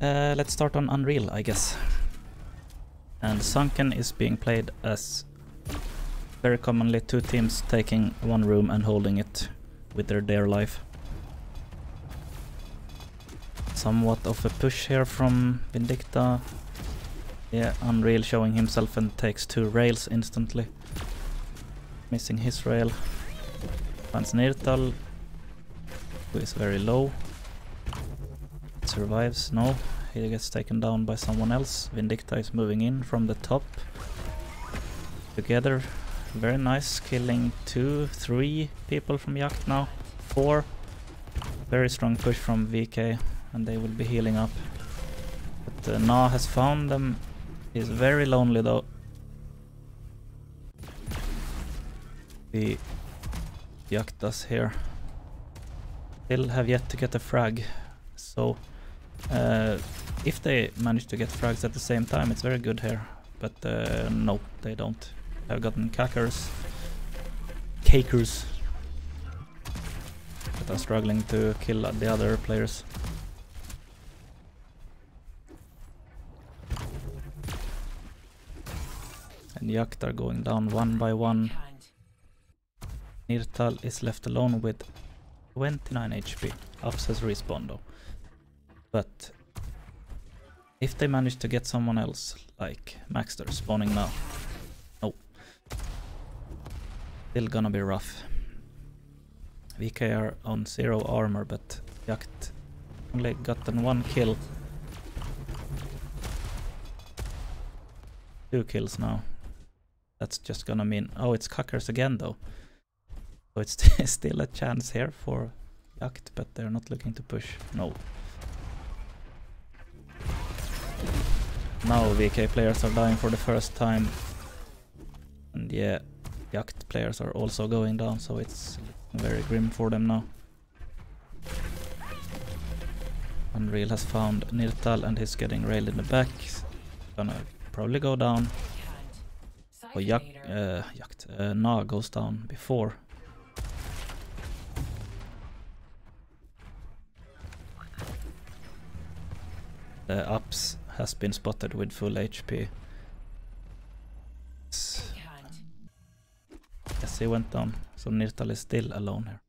Uh, let's start on Unreal, I guess. And Sunken is being played as very commonly two teams taking one room and holding it with their dear life. Somewhat of a push here from Vindicta. Yeah, Unreal showing himself and takes two rails instantly. Missing his rail. Finds Nirtal, who is very low. Survives, no. He gets taken down by someone else. Vindicta is moving in from the top. Together, very nice, killing two, three people from Jakt now. Four. Very strong push from VK, and they will be healing up. But uh, Na has found them. He's very lonely though. The Jaktas here still have yet to get a frag, so uh, if they manage to get frags at the same time, it's very good here. But uh, no, they don't. They've gotten cackers, cakers that are struggling to kill the other players. And Jakt are going down one by one. Nirtal is left alone with 29 HP. Ups has though. But if they manage to get someone else, like Maxter spawning now, Oh. Still gonna be rough. VK are on zero armor, but Jakt only gotten one kill. Two kills now. That's just gonna mean... Oh, it's Cuckers again though. So it's still a chance here for Jakt, but they're not looking to push. No. Now VK players are dying for the first time. And yeah, Jakt players are also going down, so it's very grim for them now. Unreal has found Nirtal and he's getting railed in the back. Gonna probably go down. Or Jak, uh, Jakt, uh, Na goes down before. The ups has been spotted with full HP. Yes, he went down. So Nirtal is still alone here.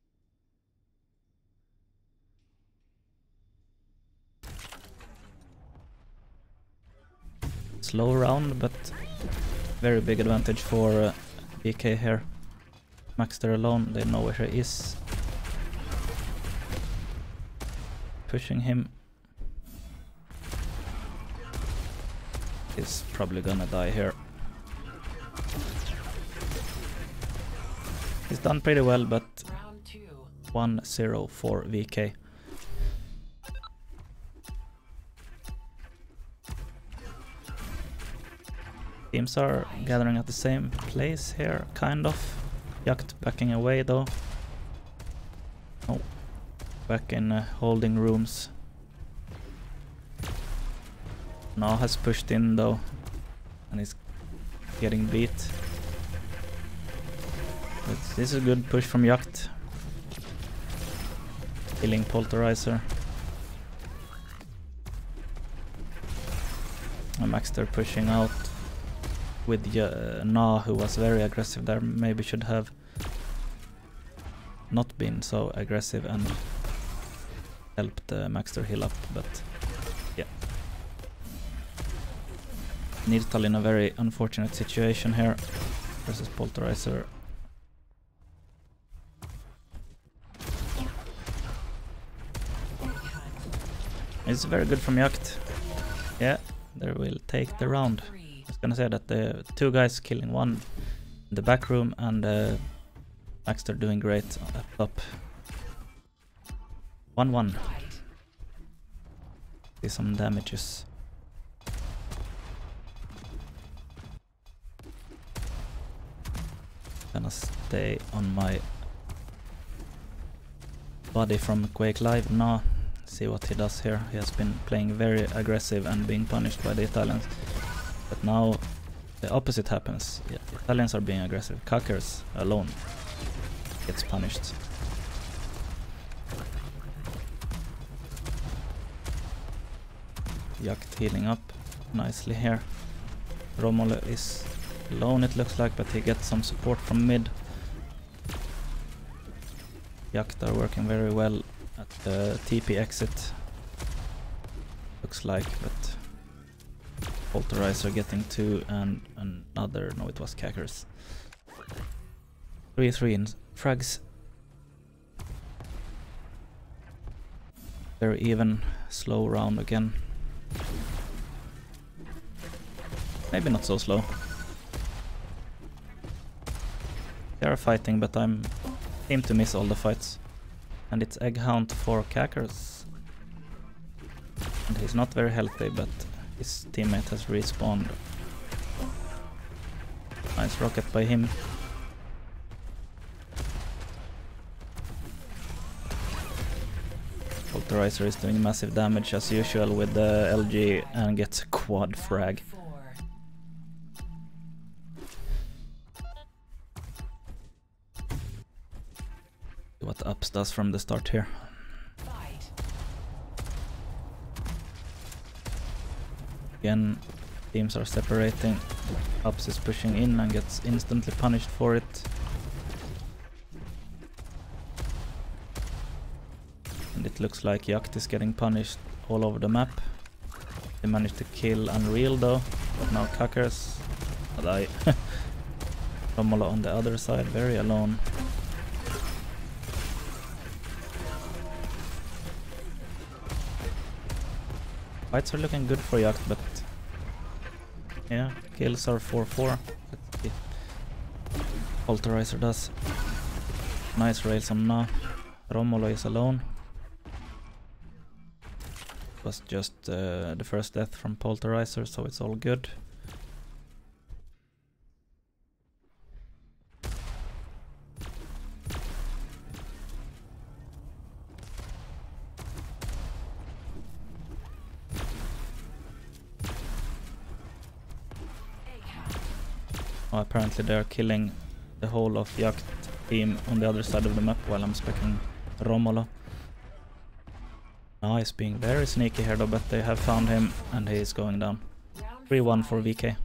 Slow round, but very big advantage for uh, VK here. Maxter alone, they know where he is. Pushing him is probably gonna die here. He's done pretty well, but 1-0 for VK. Teams are gathering at the same place here, kind of. Jakt backing away though. Oh, back in uh, holding rooms. Na has pushed in though, and he's getting beat. But this is a good push from Jakt. Killing Polterizer. And Maxter pushing out with uh, Na who was very aggressive there. Maybe should have not been so aggressive and helped uh, Maxter heal up, but Nirtal in a very unfortunate situation here versus Polterizer. It's very good from Jakt. Yeah, they will take the round. I was gonna say that the two guys killing one in the back room and uh, Maxter doing great up top. 1-1. See some damages. Gonna stay on my body from Quake Live now see what he does here. He has been playing very aggressive and being punished by the Italians. But now the opposite happens. Yeah, Italians are being aggressive. Cuckers alone gets punished. Jakt healing up nicely here. Romolo is alone it looks like, but he gets some support from mid. Jakt working very well at the TP exit. Looks like, but Polterizer getting two and another, no it was Cackers. 3-3 in frags. Very even, slow round again. Maybe not so slow. They are fighting, but I'm aim to miss all the fights. And it's Egg Hunt for Cackers. And he's not very healthy, but his teammate has respawned. Nice rocket by him. Polterizer is doing massive damage as usual with the LG and gets a quad frag. What Ups does from the start here. Again, teams are separating. Ups is pushing in and gets instantly punished for it. And it looks like Jakt is getting punished all over the map. They managed to kill Unreal though, but now Cackers die. Romolo on the other side, very alone. Fights are looking good for Jakt, but yeah, kills are 4-4. Polterizer does. Nice rails on Na. Romolo is alone. It was just uh, the first death from Polterizer, so it's all good. Oh, apparently they're killing the whole of Jakt team on the other side of the map while I'm specking Romolo. Now he's being very sneaky here though, but they have found him and he is going down. 3-1 for VK.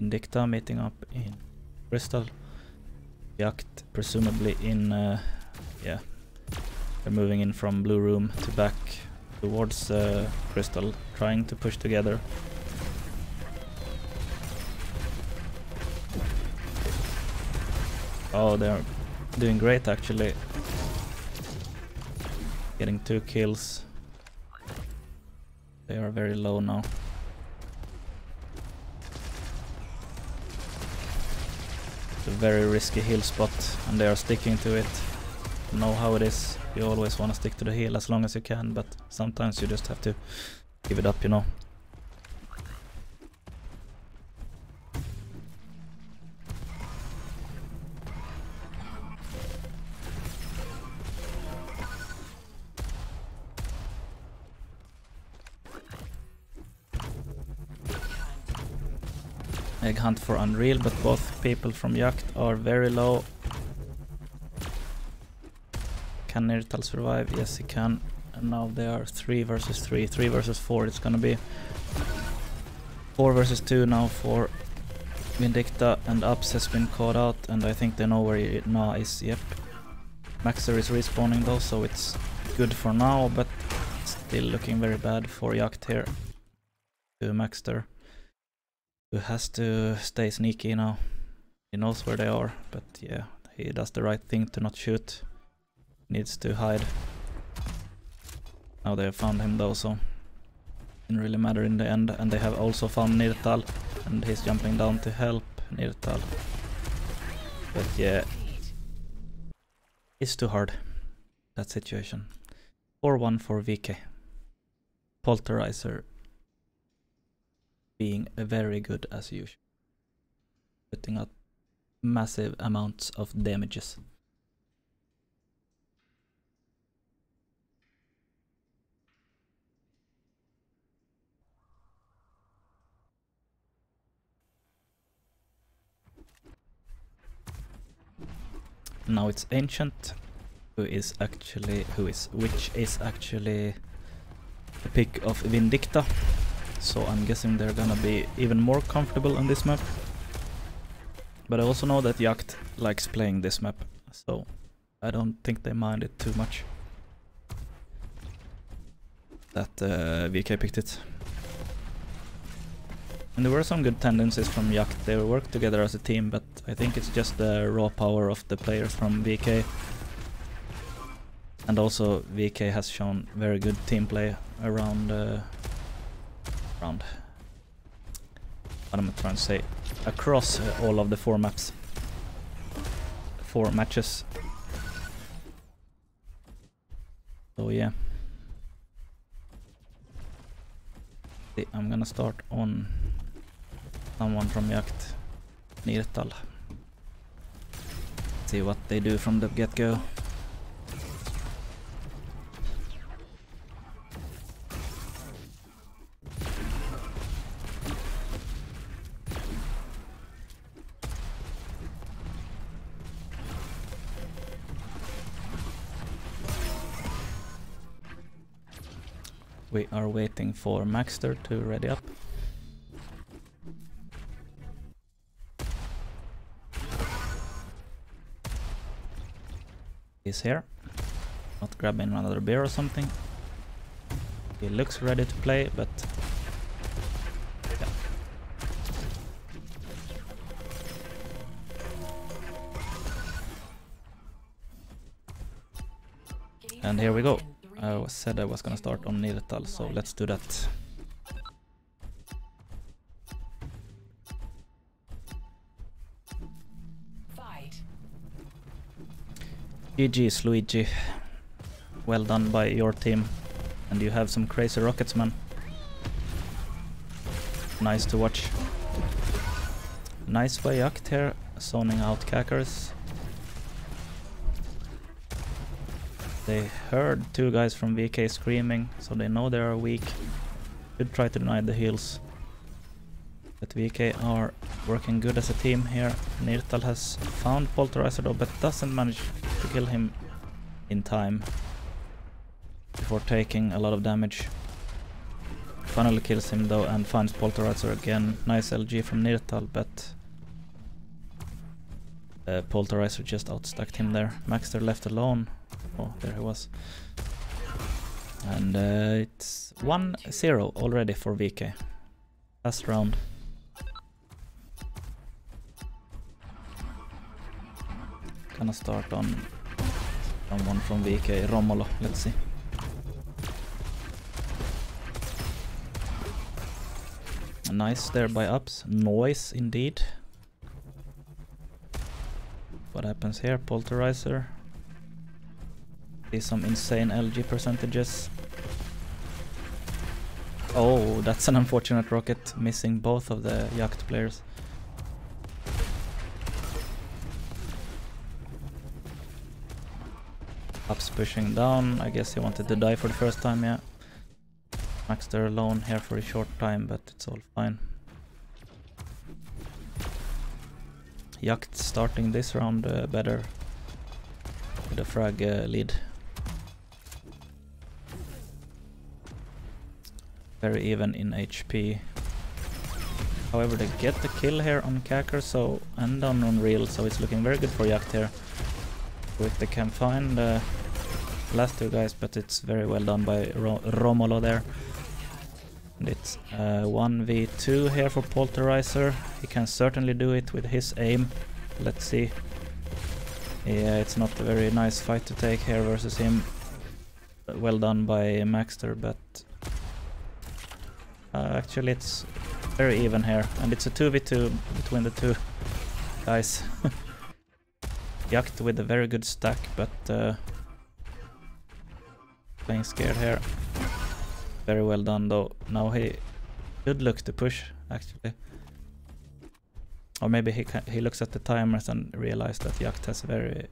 Vindicta meeting up in Crystal. Jakt presumably in, uh, yeah, they're moving in from blue room to back towards uh, crystal, trying to push together. Oh, they're doing great actually. Getting two kills. They are very low now. It's a very risky hill spot and they are sticking to it. Know how it is. You always want to stick to the heal as long as you can, but sometimes you just have to give it up, you know. Egg hunt for Unreal, but both people from Jakt are very low can Nirtal survive? Yes, he can. And now they are 3 versus 3. 3 versus 4 it's gonna be. 4 versus 2 now for Vindicta and Ups has been caught out and I think they know where Na is, yep. Maxter is respawning though, so it's good for now, but still looking very bad for Jakt here. To Maxter, who has to stay sneaky now. He knows where they are, but yeah, he does the right thing to not shoot needs to hide. Now they have found him though, so didn't really matter in the end. And they have also found Nirtal, and he's jumping down to help Nirtal. But yeah, it's too hard, that situation. 4-1 for VK. Polterizer being very good as usual. Putting out massive amounts of damages. Now it's Ancient, who is actually who is which is actually the pick of Vindicta. So I'm guessing they're gonna be even more comfortable on this map. But I also know that Jakt likes playing this map, so I don't think they mind it too much. That uh, VK picked it. And there were some good tendencies from Jakt. They worked together as a team, but I think it's just the raw power of the players from VK. And also VK has shown very good team play around uh, around. What am I trying to say? Across uh, all of the four maps. Four matches. So yeah. I'm gonna start on someone from Jakt Nirtal see what they do from the get-go We are waiting for Maxter to ready up. He's here. Not grabbing another beer or something. He looks ready to play, but... Yeah. And here we go. I said I was gonna start on Nirtal, so let's do that. GG's Luigi. Well done by your team. And you have some crazy rockets, man. Nice to watch. Nice way Jakt here, zoning out Cackers. They heard two guys from VK screaming, so they know they are weak. Should try to deny the heals. But VK are working good as a team here. Nirtal has found Polterizer though, but doesn't manage to kill him in time before taking a lot of damage. Finally kills him though and finds Polterizer again. Nice LG from Nirtal, but uh, Polterizer just outstacked him there. Maxter left alone. Oh, there he was. And uh, it's 1-0 already for VK. Last round. Gonna start on someone from VK, Romolo, let's see. Nice there by ups, noise indeed. What happens here? Polterizer. See some insane LG percentages. Oh, that's an unfortunate rocket, missing both of the Jakt players. Pushing down, I guess he wanted to die for the first time, yeah. Maxter alone here for a short time, but it's all fine. Jakt starting this round uh, better with a frag uh, lead. Very even in HP. However, they get the kill here on Kacker so and on Unreal, so it's looking very good for Jakt here. If they can find the last two guys, but it's very well done by Ro Romolo there. And it's uh, 1v2 here for Polterizer. He can certainly do it with his aim. Let's see. Yeah, it's not a very nice fight to take here versus him. Well done by Maxter, but uh, actually it's very even here. And it's a 2v2 between the two guys. Jakt with a very good stack, but uh, playing scared here. Very well done though. Now he should look to push actually. Or maybe he he looks at the timers and realizes that Jakt has a very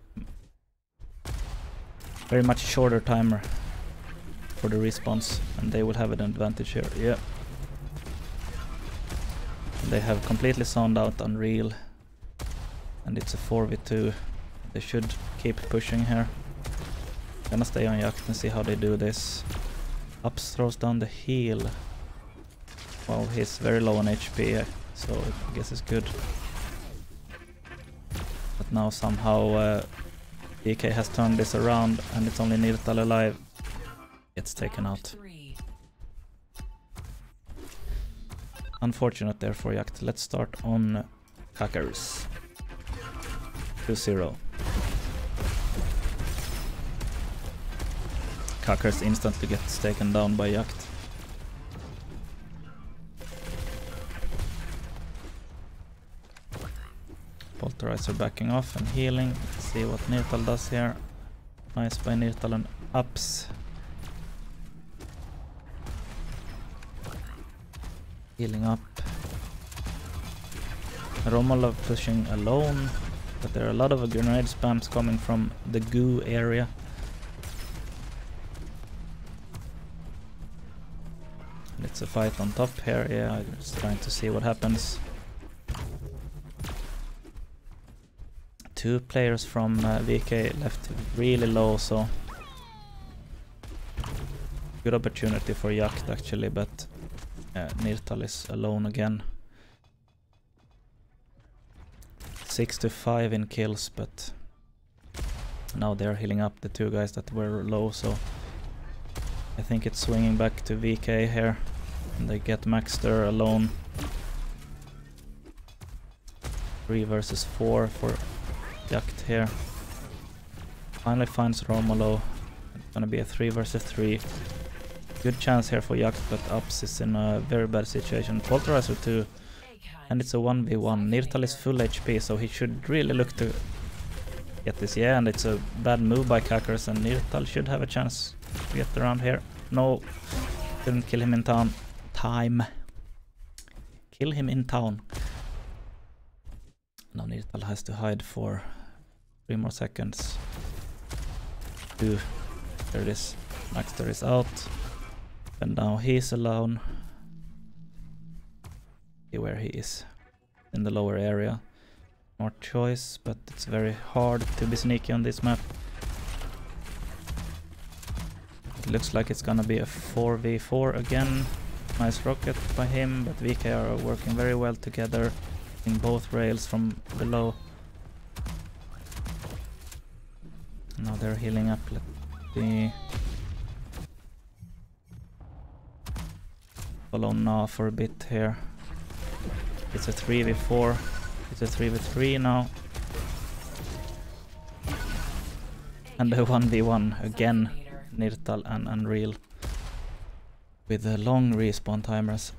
very much shorter timer for the response and they will have an advantage here. Yeah. They have completely zoned out Unreal and it's a 4v2. They should keep pushing here. Gonna stay on Jakt and see how they do this. Ups throws down the heal. Well, he's very low on HP, so I guess it's good. But now somehow uh, VK has turned this around and it's only Nirtal alive. Gets taken out. Unfortunate there for Jakt. Let's start on Kakarus. 2-0. Kakarus instantly gets taken down by Jakt. Polterizer backing off and healing. Let's see what Nirtal does here. Nice by Nirtal and ups. Healing up. Romalov pushing alone, but there are a lot of grenade spams coming from the goo area. It's a fight on top here, yeah, I'm just trying to see what happens. Two players from uh, VK left really low, so good opportunity for Jakt actually, but uh, Nirtal is alone again. 6 to 5 in kills, but now they're healing up the two guys that were low, so I think it's swinging back to VK here. They get Maxter alone. 3 versus 4 for Jakt here. Finally finds Romolo. It's gonna be a 3 versus 3. Good chance here for Jakt, but Ups is in a very bad situation. Polterizer too. And it's a 1v1. Nirtal is full HP, so he should really look to get this. Yeah, and it's a bad move by Kakarus, and Nirtal should have a chance to get around here. No, didn't kill him in town. Time. Kill him in town. Now Nirtal has to hide for three more seconds. Two. There it is. Maxter is out. And now he's alone. See where he is. In the lower area. More choice, but it's very hard to be sneaky on this map. It looks like it's gonna be a 4v4 again. Nice rocket by him, but VK are working very well together. In both rails from below. Now they're healing up. Let me follow now for a bit here. It's a 3v4. It's a 3v3 now. And a 1v1 again. Nirtal and Unreal. With the long respawn timers.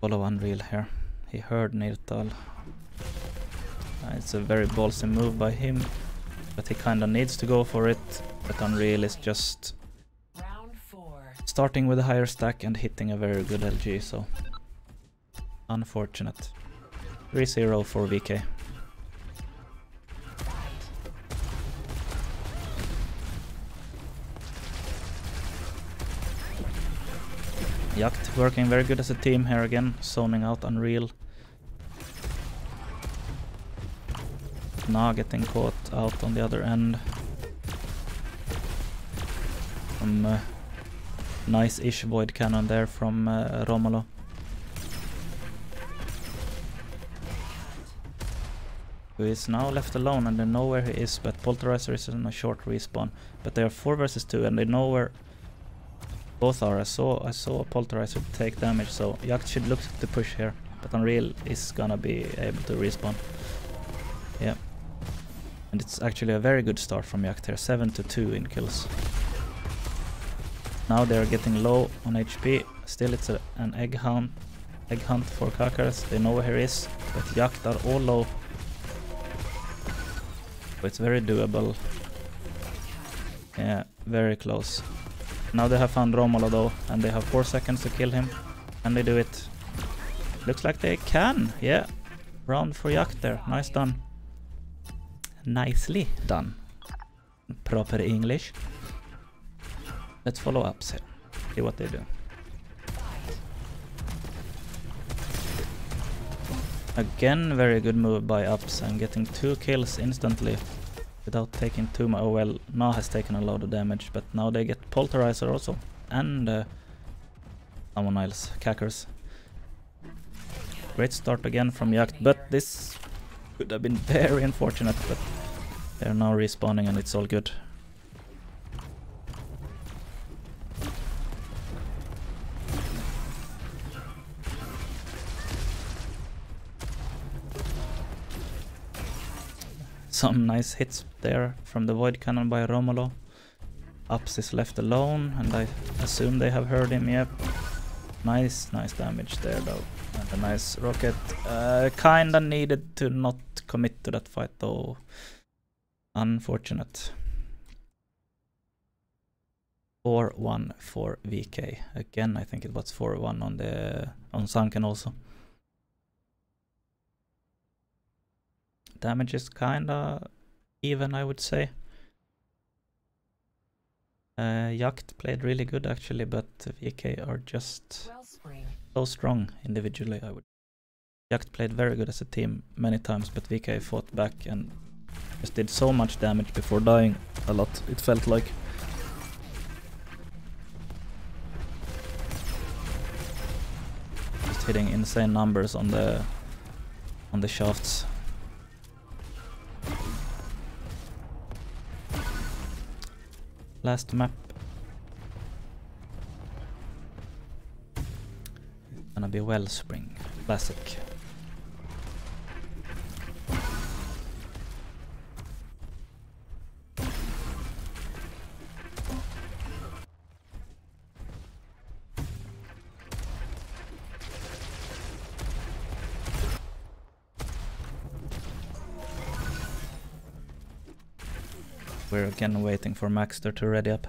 Follow Unreal here. He heard Nirtal. Uh, it's a very ballsy move by him. But he kinda needs to go for it. But Unreal is just starting with a higher stack and hitting a very good LG, so unfortunate. 3-0 for VK. Jakt working very good as a team here again, zoning out Unreal. Na getting caught out on the other end. Some uh, nice-ish void cannon there from uh, Romolo. Who is now left alone and they know where he is, but Polterizer is in a short respawn. But they are 4 versus 2 and they know where both are. I saw I saw a Polterizer take damage, so Jakt should look to push here. But Unreal is gonna be able to respawn. Yeah. And it's actually a very good start from Jakt here. 7 to 2 in kills. Now they're getting low on HP. Still it's a, an egg hunt egg hunt for Kakarus. They know where he is, but Jakt are all low. So it's very doable. Yeah, very close. Now they have found Romolo though, and they have 4 seconds to kill him. And they do it. Looks like they can, yeah. Round for Jakt there, nice done. Nicely done. Proper English. Let's follow ups here. See what they do. Again, very good move by Ups and getting two kills instantly without taking too much. Oh well, Na has taken a lot of damage, but now they get Polterizer also. And uh, someone else, Cackers. Great start again from Jakt, but this could have been very unfortunate, but they're now respawning and it's all good. Some nice hits there from the Void Cannon by Romolo. Ups is left alone, and I assume they have heard him, yep. Nice, nice damage there though. And a nice rocket. Uh, kinda needed to not commit to that fight though. Unfortunate. 4-1 for VK. Again, I think it was 4-1 on the on Sunken also. Damage is kinda even, I would say. Uh, Jakt played really good actually, but VK are just so strong individually. I would. Jakt played very good as a team many times, but VK fought back and just did so much damage before dying a lot. It felt like. Just hitting insane numbers on the on the shafts. Last map. Gonna be Wellspring. Classic. We're again waiting for Maxter to ready up.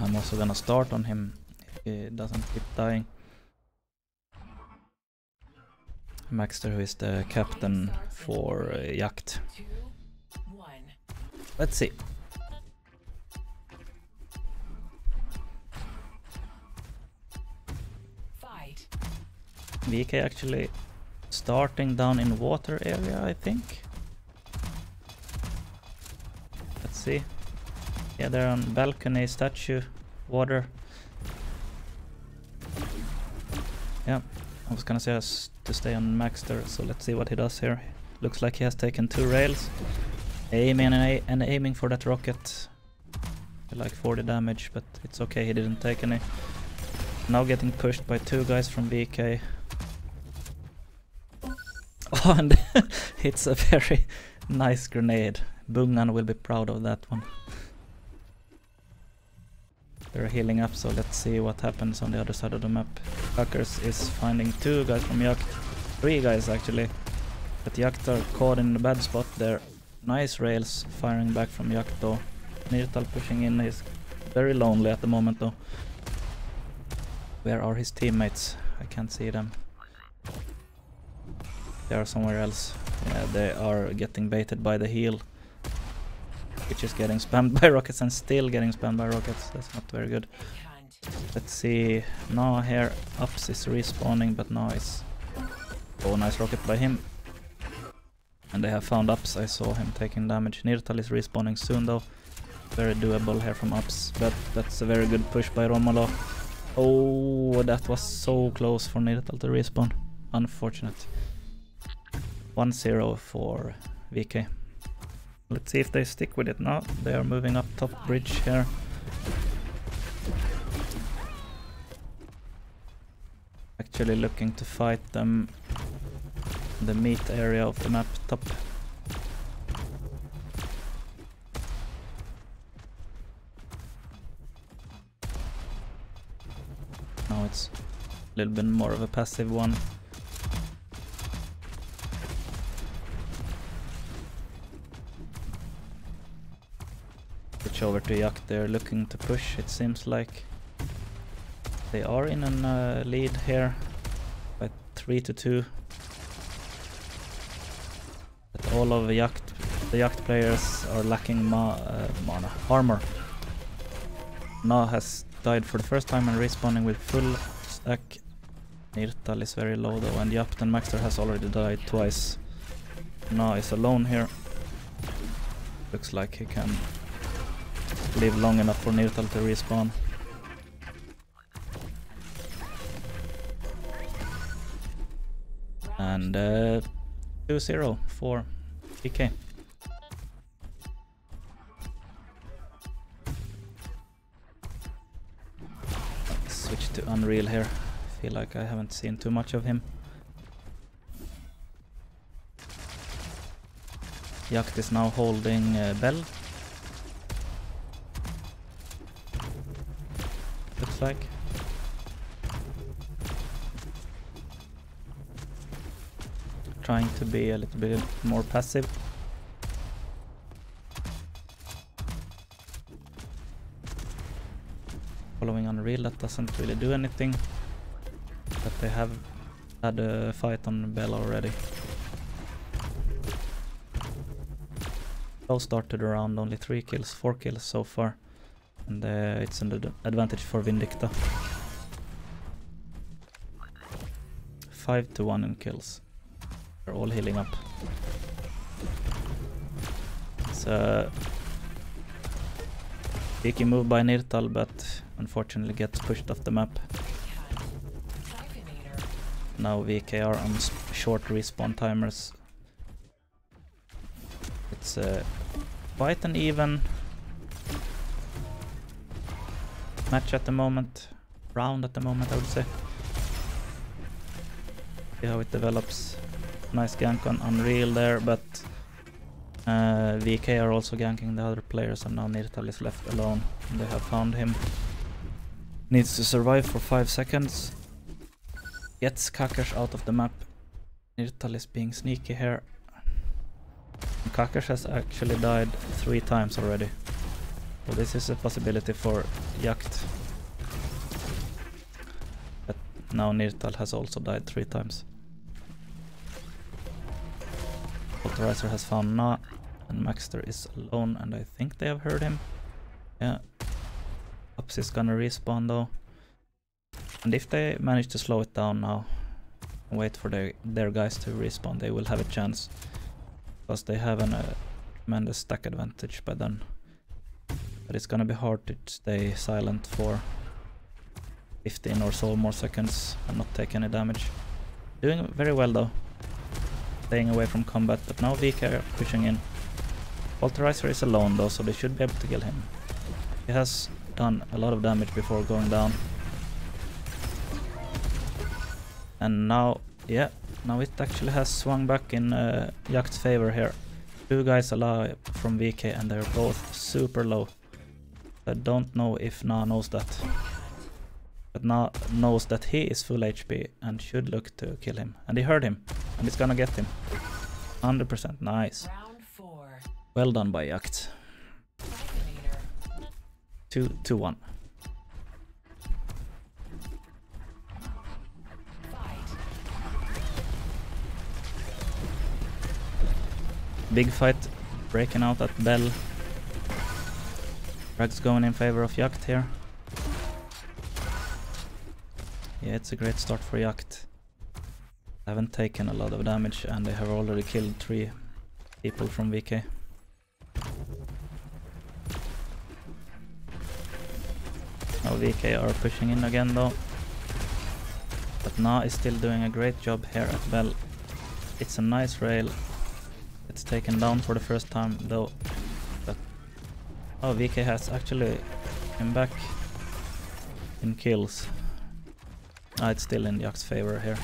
I'm also gonna start on him if he doesn't keep dying. Maxter who is the captain for uh, Jakt. Let's see. VK actually starting down in water area, I think. Let's see. Yeah, they're on balcony, statue, water. Yeah, I was gonna say us to stay on Maxter, so let's see what he does here. Looks like he has taken two rails. Aiming and, and aiming for that rocket. Like 40 damage, but it's okay, he didn't take any. Now getting pushed by two guys from VK. Oh, and it's a very nice grenade. Bungan will be proud of that one. They're healing up, so let's see what happens on the other side of the map. Hackers is finding two guys from Jakt. Three guys actually. But Jakt are caught in a bad spot there. Nice rails firing back from Jakt though. Nirtal pushing in, he's very lonely at the moment though. Where are his teammates? I can't see them. They are somewhere else. Yeah, they are getting baited by the heal. Which is getting spammed by rockets and still getting spammed by rockets. That's not very good. Let's see. Now here, Ups is respawning, but now it's... Oh, nice rocket by him. And they have found Ups. I saw him taking damage. Nirtal is respawning soon though. Very doable here from Ups. But that's a very good push by Romolo. Oh, that was so close for Nirtal to respawn. Unfortunate. 1-0 for VK. Let's see if they stick with it now. They are moving up top bridge here. Actually looking to fight them in the meat area of the map top. Now it's a little bit more of a passive one. Switch over to Jakt. They're looking to push, it seems like. They are in a uh, lead here by 3 to 2. But all of the Jakt, the Jakt players are lacking ma uh, mana, armor. Na has died for the first time and respawning with full stack. Nirtal is very low though and Jakt and Maxter has already died twice. Na is alone here. Looks like he can live long enough for Nirtal to respawn. And uh, 2-0 for VK. Switch to Unreal here. Feel like I haven't seen too much of him. Jakt is now holding uh, Bell. Like. Trying to be a little bit more passive. Following Unreal, that doesn't really do anything. But they have had a fight on Bell already. Slow start to the round, only 3 kills, 4 kills so far. And uh, it's an ad advantage for Vindicta. 5 to 1 in kills. They're all healing up. A cheeky move by Nirtal, but unfortunately gets pushed off the map. Now VKR on short respawn timers. It's uh, quite an even match at the moment. Round at the moment, I would say. See how it develops. Nice gank on Unreal there, but uh, VK are also ganking the other players and now Nirtal is left alone. They have found him. Needs to survive for 5 seconds. Gets Kakash out of the map. Nirtal is being sneaky here. Kakash has actually died 3 times already. So this is a possibility for Jakt. But now Nirtal has also died 3 times. Polterizer has found Na and Maxter is alone and I think they have heard him. Yeah. Ups is gonna respawn though. And if they manage to slow it down now wait for their, their guys to respawn, they will have a chance. Because they have a uh, tremendous stack advantage by then. But it's gonna be hard to stay silent for 15 or so more seconds and not take any damage. Doing very well though. Staying away from combat, but now VK pushing in. Polterizer is alone though, so they should be able to kill him. He has done a lot of damage before going down. And now, yeah, now it actually has swung back in uh, Jakt's favor here. Two guys alive from VK and they're both super low. I don't know if Na knows that. But Na knows that he is full HP and should look to kill him. And he heard him. And it's gonna get him. 100% nice. Well done by Jakt. 2 to 1. Big fight breaking out at Bell. Rag's going in favor of Jakt here. Yeah, it's a great start for Jakt. Haven't taken a lot of damage and they have already killed three people from VK. Now VK are pushing in again though. But Na is still doing a great job here at Bell. It's a nice rail. It's taken down for the first time though. Oh, VK has actually come back in kills. Ah, it's still in Jakt's favor here.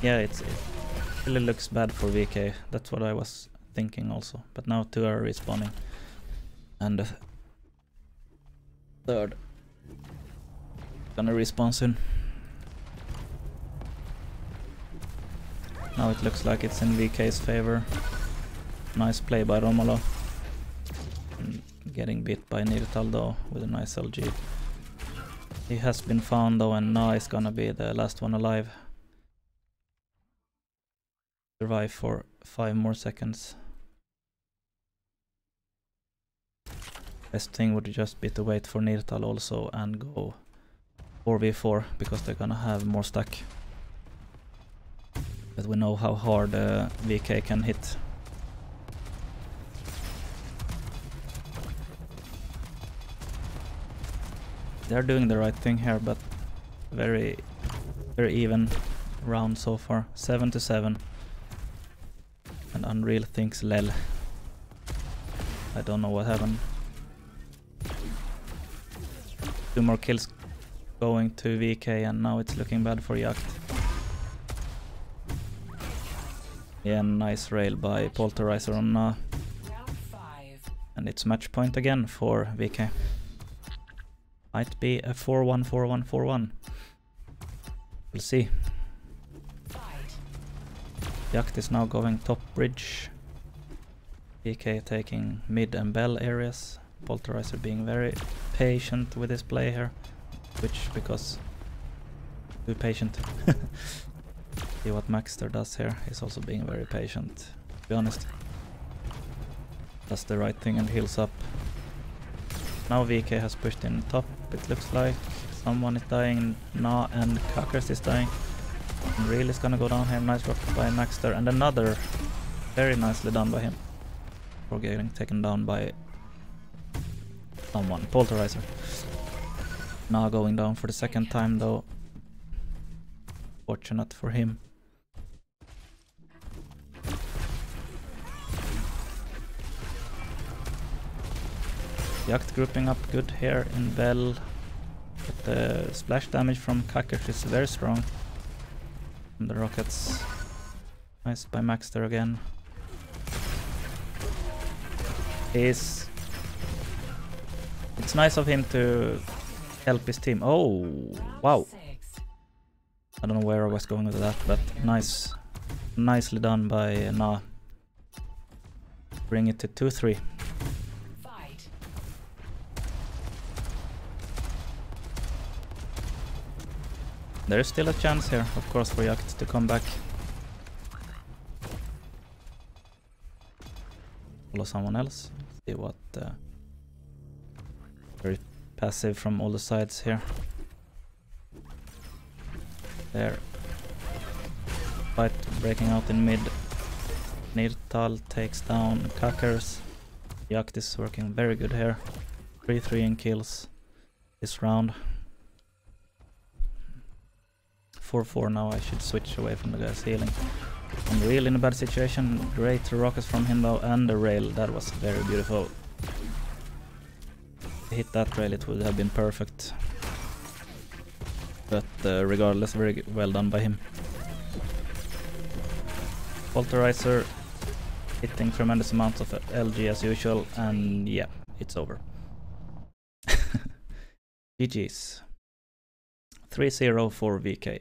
Yeah, it's, it really looks bad for VK. That's what I was thinking also. But now two are respawning. And the third gonna respawn soon. Now it looks like it's in VK's favor. Nice play by Romolo. Getting beat by Nirtal though with a nice LG. He has been found though and now is gonna be the last one alive. Survive for five more seconds. Best thing would just be to wait for Nirtal also and go 4v4 because they're gonna have more stack. But we know how hard uh, VK can hit. They're doing the right thing here, but very, very even round so far. 7 to 7. And Unreal thinks lel. I don't know what happened. Two more kills going to VK and now it's looking bad for Jakt. Yeah, nice rail by Polterizer on uh, and it's match point again for VK. Might be a 4-1, 4-1, 4-1. We'll see. Jakt is now going top bridge. VK taking mid and bell areas. Polterizer being very patient with his play here. Which, because... Too patient. See what Maxter does here. He's also being very patient, to be honest. Does the right thing and heals up. Now VK has pushed in top, it looks like. Someone is dying, Na and Kakers is dying. Real is gonna go down here, nice rock by Maxter, and another very nicely done by him. For getting taken down by someone, Polterizer. Now going down for the second time though. Fortunate for him. Jakt grouping up good here in Bell. But the splash damage from Kakers is very strong. And the rockets. Nice by Maxter again. He's... It's nice of him to help his team. Oh, wow. I don't know where I was going with that, but nice. Nicely done by Na. Bring it to 2-3. There is still a chance here, of course, for Jakt to come back. Follow someone else. See what... Uh, very passive from all the sides here. There. Fight breaking out in mid. Nirtal takes down Kakers. Jakt is working very good here. 3-3 in kills this round. 4-4 now, I should switch away from the guy's healing. I'm really in a bad situation. Great rockets from him though, and the rail, that was very beautiful. Hit that rail, it would have been perfect. But uh, regardless, very well done by him. Polterizer hitting tremendous amounts of LG as usual, and yeah, it's over. GG's. 3-0 for VK.